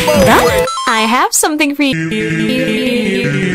I have something for you.